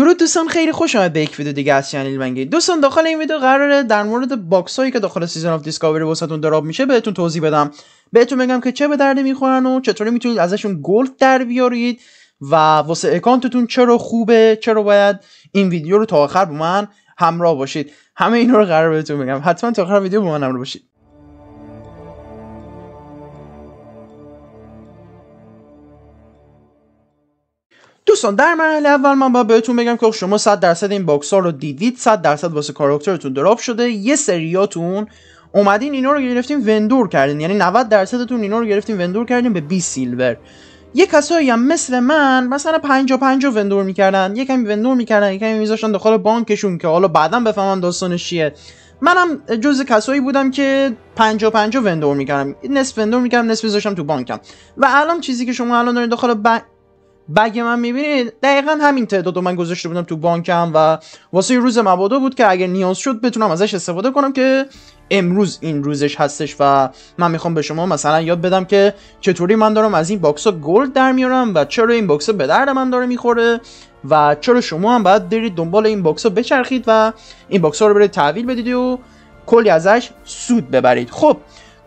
درود دوستان خیلی خوش آمد به یک ویدیو دیگه از channel منگی دوستان داخل این ویدیو قراره در مورد box هایی که داخل Season of Discovery واسهتون drop میشه بهتون توضیح بدم. بهتون بگم که چه به درد می‌خورن و چطوری می‌تونید ازشون gold در بیارید و واسه account تون چرا خوبه چرا باید این ویدیو رو تا آخر با من همراه باشید. همه اینا رو قرار بهتون بگم. حتما تا آخر ویدیو با من همراه باشید. دوستان در مرحله اول من باید بهتون بگم که شما 100 درصد این box ها رو دیدید 100 درصد واسه کاراکترتون drop شده. یه سریاتون اومدین اینا رو گرفتیم vendor کردین. یعنی 90 درصدتون اینا رو گرفتیم vendor کردین به 20 silver. یه کسایی هم مثل من مثلا 50 50 vendor می‌کردن. یه کمی vendor می‌کردن یه کمی میذاشتن داخل بانکشون که حالا بعدا بفهمن داستانش چیه. منم جز کسایی بودم که 50 50 vendor می‌کردم. نصف vendor می‌کردم نصف میذاشتم تو بانکم. و الان چیزی که شما الان دارید داخل bag من می‌بینید دقیقا همین تعداد من گذاشته بودم تو بانکم و واسه روز مبادا بود که اگر نیاز شد بتونم ازش استفاده کنم که امروز این روزش هستش و من می‌خوام به شما مثلا یاد بدم که چطوری من دارم از این box ها gold در میارم و چرا این box به درد من داره می‌خوره و چرا شما هم باید برید دنبال این box ها بچرخید و این box ها رو برید تحویل بدید و کلی ازش سود ببرید. خب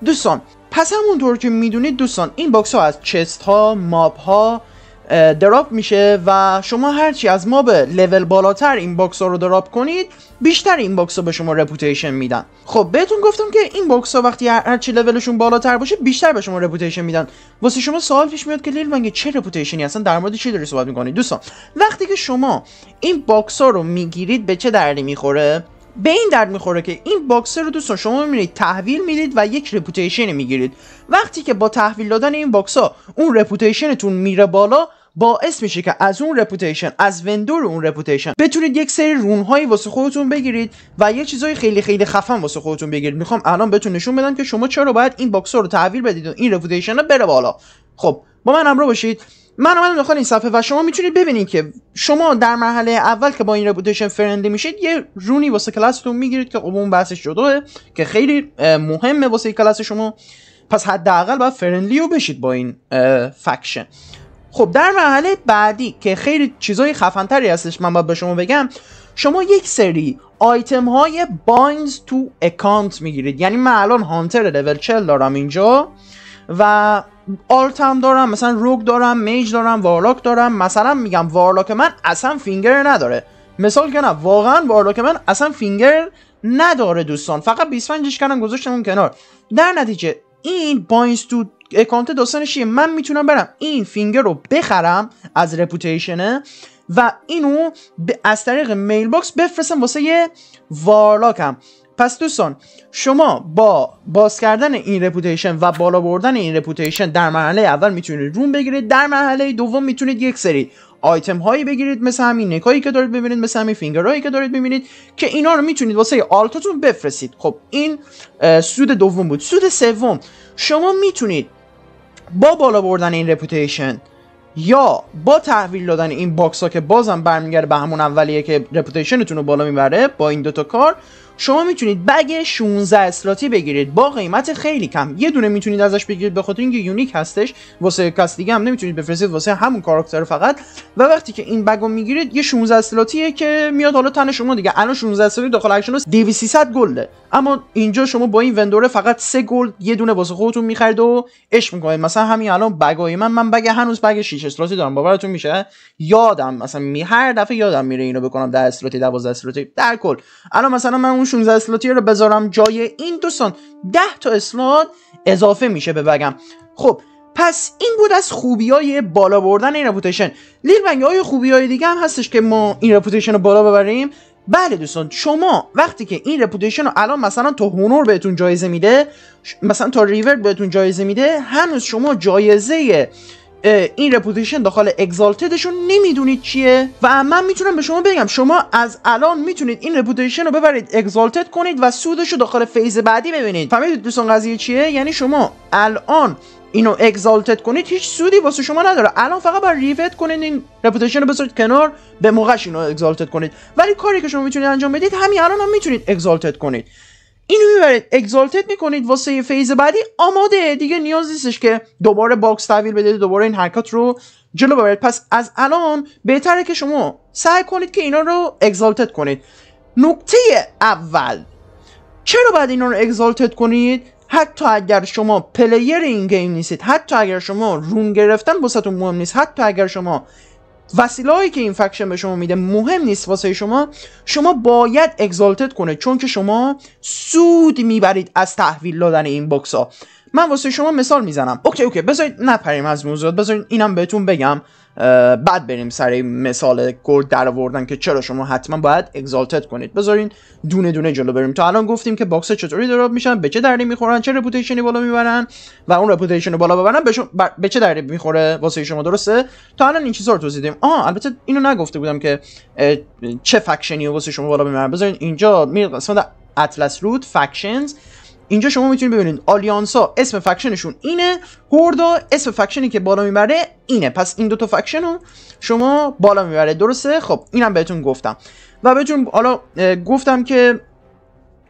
دوستان پس همونطور که می‌دونید دوستان این box ها از chest ها mob ها drop میشه و شما هرچی از mob level بالاتر این box ها رو drop کنید بیشتر این box ها به شما reputation میدن. خب بهتون گفتم که این box ها وقتی هرچی level شون بالاتر باشه بیشتر به شما reputation میدن. واسه شما سوال پیش میاد که لیل منگه چه reputation ی اصلا در مورد چی داری صحبت می‌کنید دوستان وقتی که شما این box ها رو می‌گیرید به چه دردی می‌خوره؟ به این درد می‌خوره که این box رو دوستان شما میرید تحویل می‌دید و یک reputation می‌گیرید. وقتی که با تحویل دادن این box ها اون reputation تون میره بالا باعث میشه که از اون reputation از vendor اون reputation بتونید یک سری rune هایی واسه خودتون بگیرید و یه چیزای خیلی خیلی خفن واسه خودتون بگیرید. می‌خوام الان بهتون نشون بدم که شما چرا باید این box رو تحویل بدید و این reputation بره بالا. خب با من همراه باشید. من اومدم داخل این صفحه و شما می‌تونید ببینید که شما در مرحله اول که با این reputation friendly میشید یه rune ی واسه کلاستون می‌گیرید که خب اون بحثش جداه که خیلی مهمه واسه کلاس شما. پس حداقل باید friendly رو بشید با این faction خب در مرحله بعدی که خیلی چیزای خفنتری هستش من باید به شما بگم شما یک سری آیتم های binds to account می‌گیرید. یعنی من الان hunter level 40 دارم اینجا و alt هم دارم مثلا rogue دارم mage دارم warlock دارم. مثلا میگم warlock من اصلا finger نداره. مثال که نه واقعا warlock من اصلا finger نداره دوستان. فقط 25 کردم گذاشتم اون کنار. در نتیجه این binds to account داستانش من می‌تونم برم این finger رو بخرم از reputation ه و اینو از طریق mailbox بفرستم واسه یه warlock م پس دوستان شما با باز کردن این reputation و بالا بردن این reputation در مرحله اول می‌تونید rune بگیرید. در مرحله دوم می‌تونید یک سری آیتم هایی بگیرید مثل همین neck ایی که دارید ببینید مثل همین finger هایی که دارید ببینید که اینا رو می‌تونید واسه alt اتون بفرستید. خب این سود دوم بود. سود سوم شما می‌تونید با بالا بردن این reputation یا با تحویل دادن این box ها که بازم برمیگرده به همون اولیه که reputation تون رو بالا می‌بره با این دوتا کار شما می‌تونید bag 16 slot ی بگیرید. با قیمت خیلی کم. یه دونه می‌تونید ازش بگیرید به خاطر اینکه unique هستش. واسه کس دیگه هم نمی‌تونید بفرستید واسه همون کاراکتر فقط. و وقتی که این bag رو می‌گیرید یه 16 slot یه که میاد حالا تن شما دیگه. الان 16 slot ی داخل auction 2300 gold ه. اما اینجا شما با این vendor ه فقط 3 gold یه دونه واسه خودتون می‌خرید و اش می‌کنید. مثلا همین الان bag ای من من bag هنوز bag 6 slot ی دارم. باورتون میشه؟ یادم. مثلا می هر دفعه یادم میره اینو بکنم 10 slot ی 12 slot ی در کل. الان مثلا من اون 16 slot ی رو بذارم جای این دوستان. 10 تا slot اضافه میشه به bag م. خب پس این بود از خوبی های بالا بردن این reputation. لیل بنگ های خوبی های دیگه هم هستش که ما این رپوتیشن رو بالا ببریم. بله دوستان شما وقتی که این reputation رو الان مثلا تا honored بهتون جایزه میده مثلا تا ریور بهتون جایزه میده هنوز شما جایزه این reputation داخل exalted شون نمی‌دونید چیه؟ و من می‌تونم به شما بگم شما از الان می‌تونید این reputation رو ببرید exalted کنید و سودش رو داخل phase بعدی ببینید. فهمیدید دوستان قضیه چیه؟ یعنی شما الان اینو exalted کنید هیچ سودی واسه شما نداره. الان فقط بر ریفت کنید این reputation رو بذارید کنار به موقعش اینو exalted کنید. ولی کاری که شما می‌تونید انجام بدید همین الان هم می‌تونید exalted کنید. اینو می‌برید. exalted می‌کنید واسه phase بعدی. آماده. دیگه نیاز نیستش که دوباره box تحویل بدید دوباره این حرکات رو جلو ببرید. پس از الان بهتره که شما سعی کنید که اینا رو exalted کنید. نکته اول. چرا باید اینا رو Exalted کنید؟ حتی اگر شما player این game نیستید حتی اگر شما rune گرفتن واسهتون مهم نیست حتی اگر شما وسیله که این faction به شما میده مهم نیست واسه شما. شما باید Exalted کنید چون که شما سود می‌برید از تحویل دادن این box ها. من واسه شما مثال می‌زنم. okay okay بذارید نپریم از موضوعات. بذارید اینم بهتون بگم. بعد بریم سر مثال gold در آوردن که چرا شما حتما باید Exalted کنید. بذارین دونه دونه جلو بریم. تا الان گفتیم که box چطوری drop میشن به چه دردی می‌خورن چه reputation ی بالا می‌برن و اون reputation بالا ببرن به, به چه دردی می‌خوره واسه شما؟ درسته؟ تا الان این چیزا رو توضیح دادیم آه البته اینو نگفته بودم که چه faction ی واسه شما بالا می‌برن. بذارین اینجا میرید قسمت AtlasLoot factions اینجا شما می‌تونید ببینید. Alliance ا اسم faction شون اینه. Horde ا اسم faction ی که بالا می‌بره اینه. پس این دوتا faction رو شما بالا می‌بره درسته؟ خب اینم بهتون گفتم. و بهتون حالا گفتم که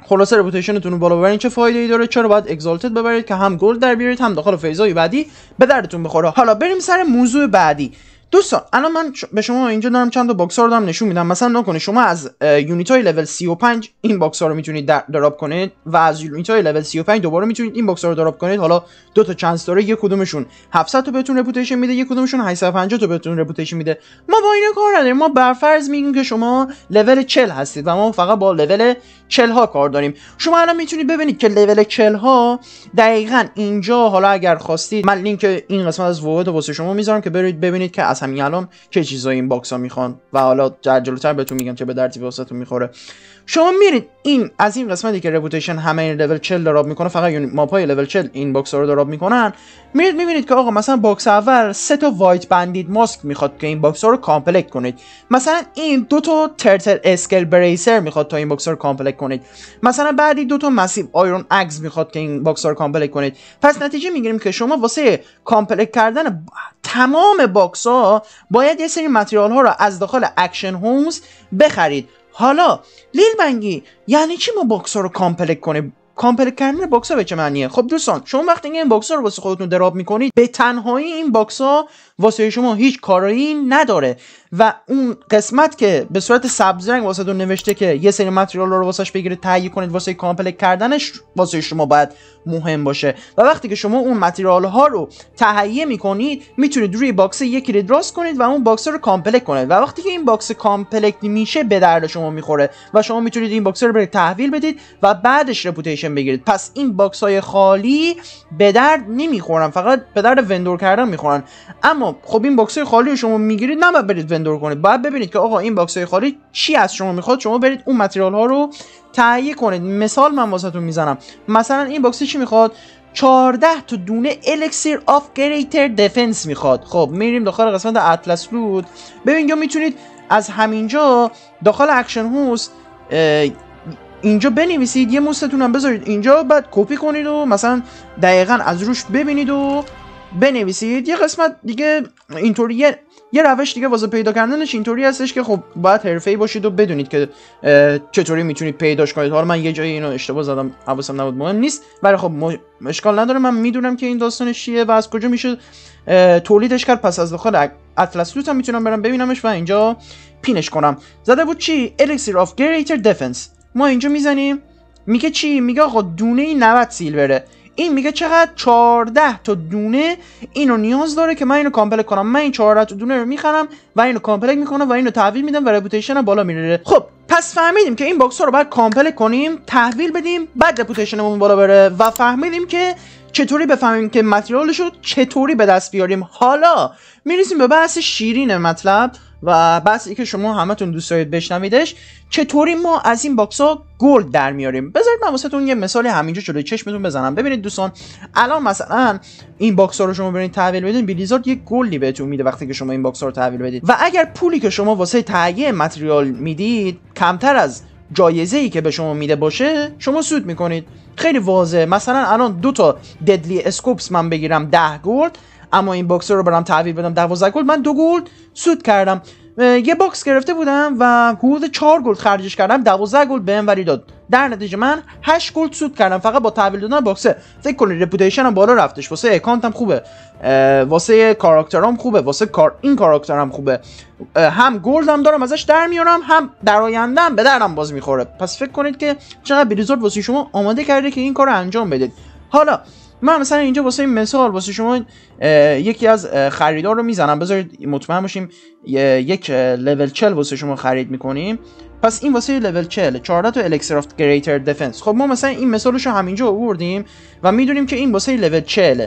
خلاصه reputation تون رو بالا ببرین چه فایده ای داره؟ چرا باید Exalted ببرید؟ که هم gold در بیارید هم داخل phase های بعدی به دردتون بخوره. حالا بریم سر موضوع بعدی. دوستان الان من به شما اینجا دارم چند تا box رو دارم نشون میدم. مثلا نکنه شما از unit های level 35 این box ها رو می‌تونید drop کنید و از unit های level 35 دوباره می‌تونید این box ها رو drop کنید. حالا دو تا chance داره یک کدومشون 700 تا بهتون reputation میده یک کدومشون 850 تا بهتون reputation میده. ما با اینا کار نداریم. ما برفرض میگیم که شما لول 40 هستید و ما فقط با لول 40 ها کار داریم. شما الان می‌تونید ببینید که لول 40 ها دقیقا اینجا حالا اگر خواستید من لینک این قسمت از Wowhead واسه شما می‌ذارم که برید ببینید که از همین الان چه چیزایی این box ها می‌خوان. و حالا جلوتر بهتون میگم که به چه دردی واسهتون می‌خوره. شما میرید این از این قسمتی که reputation همه این level 40 drop می‌کنه فقط mob های level 40 این box ها رو drop می‌کنن. میرید می‌بینید که آقا مثلا box اول سه تا White Bandit Mask می‌خواد که این box ها رو complete کنید. مثلا این دو تا Turtle Scale Bracer می‌خواد تا این box ها رو complete کنید. مثلا بعدی دو تا Massive Iron Axe می‌خواد که این box ها رو complete کنید. پس نتیجه می‌گیریم که شما واسه complete کردن تمام box ها باید یه سری material ها رو از داخل auction house بخرید. حالا لیل بنگی یعنی چی ما box ها رو complete کنیم؟ complete کردن box ها به چه معنیه؟ خب دوستان شما وقتی این box ها رو واسه خودتون drop می‌کنید به تنهایی این box ها واسه شما هیچ کارایی نداره. و اون قسمت که به صورت سبز رنگ واسهتون نوشته که یه سری material رو واسش بگیرید تهیه کنید واسه complete کردنش واسه شما باید مهم باشه. و وقتی که شما اون material ها رو تهیه می‌کنید می‌تونید روی box کلیک راست کنید و اون box رو complete کنید. و وقتی که این box complete میشه به درد شما می‌خوره و شما می‌تونید این box رو برید تحویل بدید و بعدش reputation بگیرید. پس این box های خالی به درد نمی‌خورن فقط به درد vendor کردن می‌خورن. اما خب این box های خالی شما می‌گیرید نباید برید vendor کنید. باید ببینید که آقا این box های خالی چی از شما می‌خواد شما برید اون material ها رو تهیه کنید. مثال من واسهتون می‌زنم. مثلا این box چی می‌خواد؟ 14 تا دونه Elixir of Greater Defense می‌خواد. خب میریم داخل قسمت AtlasLoot ببین یا می‌تونید از همینجا داخل auction house اینجا بنویسید یه مستتون هم بذارید اینجا بعد کپی کنید و مثلا دقیقا از روش ببینید و بنویسید. یه قسمت دیگه اینطوری یه, یه روش دیگه واسه پیدا کردنش اینطوری هستش که خب باید حرفه‌ای باشید و بدونید که چطوری می‌تونید پیداش کنید. حالا من یه جایی اینو اشتباه زدم حواسم نبود مهم نیست. ولی خب اشکال نداره. من می‌دونم که این داستانش چیه و از کجا میشه. تولیدش کرد. پس از داخل اطلس لوت هم می‌تونم برم ببینمش و اینجا پیداش کنم. زده بود چی؟ Elixir of greater defense. ما اینجا می‌زنیم. میگه چی؟ میگه آقا دونه 90 silver ه. این میگه چقدر 14 تا دونه اینو نیاز داره که من اینو complete کنم. من این 14 تا دونه رو می‌خرم و اینو complete می‌کنم و اینو تحویل میدم و reputation بالا میره خب پس فهمیدیم که این box ها رو باید complete کنیم تحویل بدیم بعد reputation مون بالا بره و فهمیدیم که چطوری بفهمیم که material ش رو چطوری به دست بیاریم. حالا می‌رسیم به بحث شیرین مطلب. و بحثی که شما همتون دوست دارید بشنویدش چطوری ما از این box ها gold در میاریم؟ بذارید من واسهتون یه مثال همینجا جلوی چشمتون بزنم. ببینید دوستان الان مثلا این box ها رو شما برید تحویل بدین Blizzard یه gold ی بهتون میده وقتی که شما این box ها رو تحویل بدید. و اگر پولی که شما واسه تهیه material می‌دید کمتر از جایزه ای که به شما میده باشه شما سود می‌کنید. خیلی واضحه. مثلا الان دو تا Deadly Scopes من بگیرم 10 gold اما این box رو برام تحویل بدم. 12 gold من دو gold سود کردم. یه box گرفته بودم و حدود 4 gold خرجش کردم. 12 gold بهم reward داد. در نتیجه من 8 gold سود کردم. فقط با تحویل دادن box ه. فکر کنید reputation هم بالا رفتش. واسه account م خوبه. واسه character ام خوبه. واسه کار این character م خوبه. هم gold م دارم ازش در میارم هم در آیندهم به دردم باز می‌خوره. پس فکر کنید که چقدر بریزورد واسه شما آماده کرده که این کار رو انجام بدید. حالا من مثلا اینجا واسه این مثال واسه شما یکی از خریدار رو می‌زنم. بذارید مطمئن باشیم یک لول 40 واسه شما خرید می‌کنیم. پس این واسه لول 40 14 تا الکسیر اف گریتر دفنس خب ما مثلا این مثالش رو همینجا آوردیم و می‌دونیم که این واسه لول 40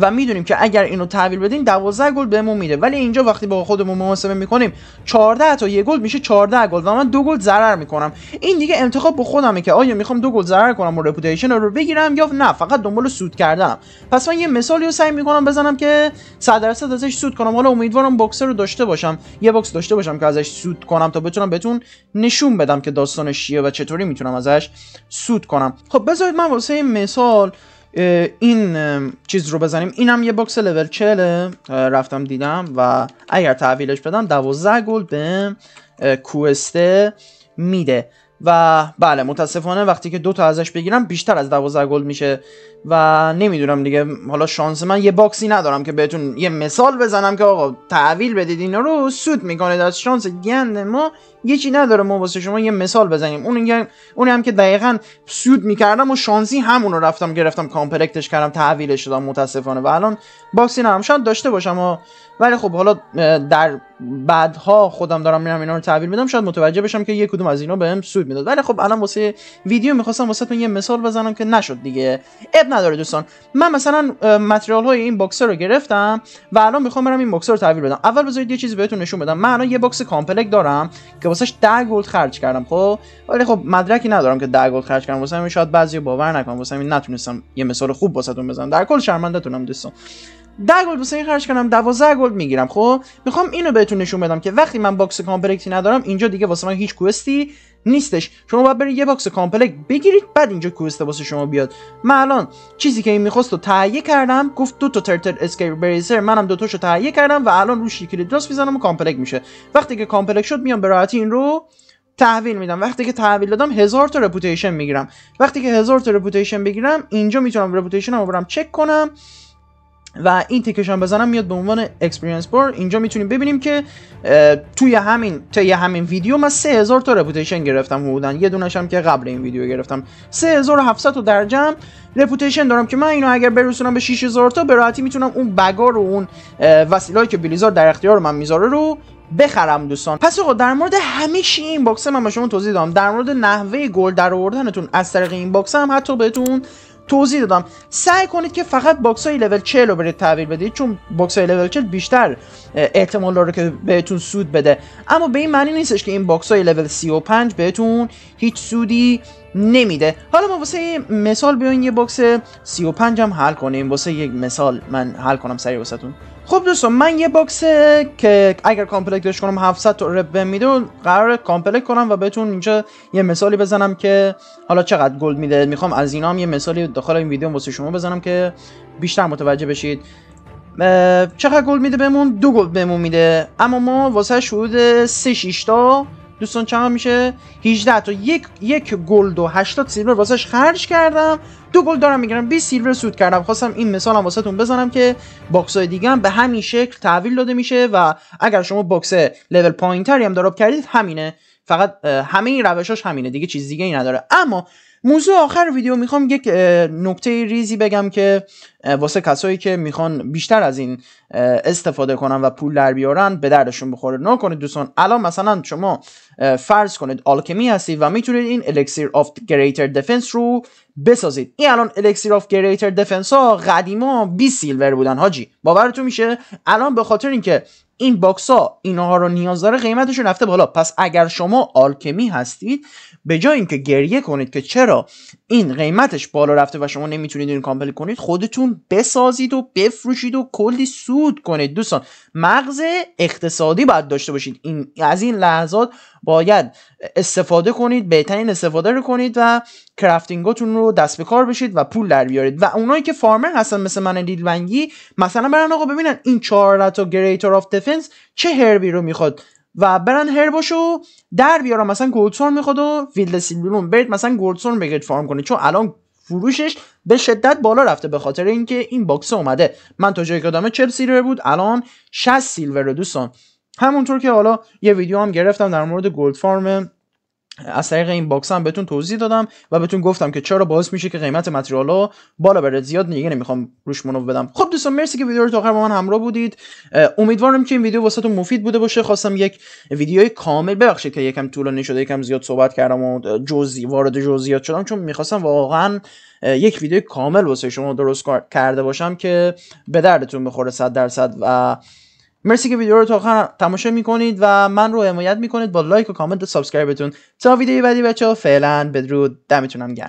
و می‌دونیم که اگر اینو تحویل بدیم 12 گل بهمون میده. ولی اینجا وقتی با خودمون محاسبه می‌کنیم 14 تا یه gold میشه 14 gold و من دو gold ضرر می‌کنم. این دیگه انتخاب به خودمه که آیا می‌خوام دو gold ضرر کنم و reputation رو بگیرم یا نه فقط دنبال سود کردنم. پس من یه مثالی رو سعی می‌کنم بزنم که 100 درصد ازش سود کنم. حالا امیدوارم box رو داشته باشم. یه box داشته باشم که ازش سود کنم تا بتونم بهتون نشون بدم که داستانش چیه و چطوری می‌تونم ازش سود کنم. خب بذارید من واسه مثال این چیز رو بزنیم. اینم یه box level 40 رفتم دیدم و اگر تحویلش بدم 12 gold به کوسته میده. و بله متاسفانه وقتی که دو تا ازش بگیرم بیشتر از 12 gold میشه و نمی‌دونم دیگه حالا شانس من یه box ی ندارم که بهتون یه مثال بزنم که آقا تحویل بدید اینا رو سود می‌کنید از شانس گند ما یه چی نداره ما واسه شما یه مثال بزنیم. اون اون هم که دقیقا سود می‌کردم و شانسی همون رو رفتم گرفتم complete ش کردم تحویلش دادم متاسفانه. و الان box ی ندارم. شاید داشته باشم و ولی خب حالا در بعدها خودم دارم میرم اینا رو تحویل میدم. شاید متوجه بشم که یه کدوم از اینا بهم سود می‌داد. ولی خب الان واسه ویدیو می‌خواستم واسه یه مثال بزنم که نشد دیگه. نداره دوستان. من مثلا material های این box رو گرفتم و الان می‌خوام برم این box رو تحویل بدم. اول بذارید یه چیزی بهتون نشون بدم. من الان یه box complete دارم که واسش 10 gold خرج کردم خب؟ ولی خب مدرکی ندارم که 10 gold خرج کردم واسه همین شاید بعضی باور نکنن واسه همین نتونستم یه مثال خوب واسهتون بزنم. در کل شرمنده تونم دوستان. 10 gold واسه این خرج کردم 12 gold می‌گیرم خب؟ می‌خوام اینو بهتون نشون بدم که وقتی من box complete ی ندارم اینجا دیگه واسه من هیچ quest ی نیستش. شما باید برید یه box complete بگیرید بعد اینجا quest واسه شما بیاد. من الان چیزی که این می‌خواست رو تهیه کردم گفت دو تا turtle scale bracers منم دو تاشو تهیه کردم و الان روش یکی درست می‌زنم و complete میشه. وقتی که complete شد میام به راحتی این رو تحویل میدم. وقتی که تحویل دادم هزار تا reputation می‌گیرم. وقتی که هزار تا reputation بگیرم اینجا می‌تونم reputation رو برم چک کنم. و این تیکشان بزنم میاد به عنوان experience bar اینجا می‌تونیم ببینیم که توی همین طی همین ویدیو من 3000 تا reputation گرفتم حدودا. یه دونش هم که قبل این ویدیو گرفتم. 3700 تا در جمع reputation دارم که من اینو اگر برسونم به 6000 تا به راحتی می‌تونم اون bag و اون وسیله‌ای که Blizzard در اختیار من می‌ذاره رو بخرم دوستان. پس آقا در مورد همه چی این box من به شما توضیح دادم. در مورد نحوه gold در آوردنتون از طریق این box هم حتی بهتون توضیح دادم. سعی کنید که فقط box های level 40 رو برید تحویل بدید چون box های level 40 بیشتر احتمال داره که بهتون سود بده. اما به این معنی نیستش که این box های level 35 بهتون هیچ سودی نمیده. حالا ما واسه مثال بیاین یه box 35 هم حل کنیم. واسه یک مثال من حل کنم سریع واسهتون. خب دوستان من یه box که اگر complete ش کنم 700 تا rep میده و قرار complete کنم و بهتون اینجا یه مثالی بزنم که حالا چقدر gold میده. می‌خوام از اینا هم یه مثالی داخل این ویدیو واسه شما بزنم که بیشتر متوجه بشید. چقدر gold میده بهمون؟ دو gold بهمون میده. اما ما واسه حدود 3 6 تا دوستان چقدر میشه؟ 18 تا یک یک gold و 80 silver واسش خرج کردم. دو gold دارم می‌گیرم. 20 silver سود کردم. خواستم این مثال هم واسهتون بزنم که box های دیگه هم به همین شکل تحویل داده میشه و اگر شما box level پایینتری هم drop کردید همینه. فقط همه این روشاش همینه. دیگه چیز دیگه ای نداره. اما موضوع آخر ویدیو می‌خوام یک نکته ریزی بگم که واسه کسایی که می‌خوان بیشتر از این استفاده کنن و پول در بیارن به دردشون بخوره. نکنید دوستان الان مثلا شما فرض کنید alchemy هستید و می‌تونید این Elixir of Greater Defense رو بسازید. این الان Elixir of Greater Defense ها قدیما 20 silver بودن حاجی. باورتون میشه؟ الان به خاطر اینکه این box ها اینها رو نیاز داره قیمتشون رفته بالا. پس اگر شما alchemy هستید به جای اینکه گریه کنید که چرا این قیمتش بالا رفته و شما نمی‌تونید این complete کنید خودتون بسازید و بفروشید و کلی سود کنید. دوستان مغز اقتصادی باید داشته باشید. این از این لحظات باید استفاده کنید بهترین استفاده رو کنید و crafting اتون رو دست به کار بشید و پول در بیارید. و اونایی که farmer هستن مثل من دیلونگی مثلا برن آقا ببینن این 4 تا greater of defense چه herb ی رو می‌خواد و برن herb اشو در بیارم مثلا Goldthorn م می‌خواد و Wild Steelbloom برید مثلا Goldthorn م بگید farm کنید. چون الان فروشش به شدت بالا رفته به خاطر اینکه این box اومده. من تا جایی که دامه 40 silver بود الان 60 silver دوستان. همونطور که حالا یه ویدیو هم گرفتم در مورد gold farm از طریق این box هم بهتون توضیح دادم و بهتون گفتم که چرا باعث میشه که قیمت material ها بالا بره. زیاد دیگه نمی‌خوام روش منو بدم. خب دوستان مرسی که ویدیو رو تا آخر با من همراه بودید. امیدوارم که این ویدیو واسهتون مفید بوده باشه. خواستم یک ویدیوی کامل ببخشید که یکم طولانی شده یکم زیاد صحبت کردم و جزئی وارد جزئیات شدم چون می‌خواستم واقعا یک ویدیو کامل واسه شما درست کرده باشم که به دردتون بخوره 100 درصد و مرسی که ویدیو رو تا آخر تماشا می‌کنید و من رو حمایت می‌کنید با لایک و کامنت و subscribe تون. تا ویدیو بعدی بچه ها فعلا بدرود. دمتونم گرم.